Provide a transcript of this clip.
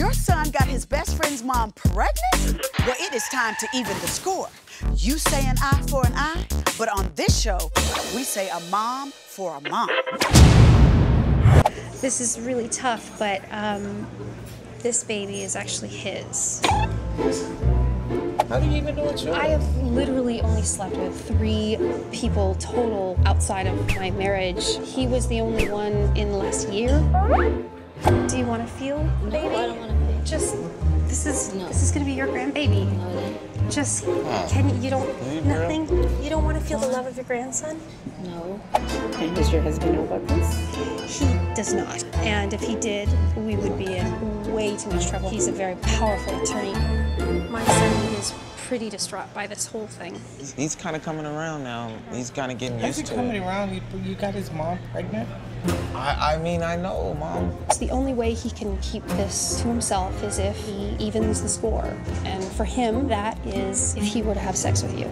Your son got his best friend's mom pregnant? Well, it is time to even the score. You say an eye for an eye, but on this show, we say a mom for a mom. This is really tough, but um, this baby is actually his. How do you even know it's yours? I have literally only slept with three people total outside of my marriage. He was the only one in the last year. Do you want to feel, baby? I don't want to feel. Just this is No. this is gonna be your grandbaby. Just can you, you don't you, nothing. You don't want to feel the love of your grandson. No. And does your husband know about this? He does not. And if he did, we would be in way too much trouble. He's a very powerful attorney. My son is pretty distraught by this whole thing. He's kind of coming around now. He's kind of getting Is used he to coming it. around? You, you got his mom pregnant? I, I mean, I know, Mom. It's the only way he can keep this to himself is if he evens the score. And for him, that is if he were to have sex with you.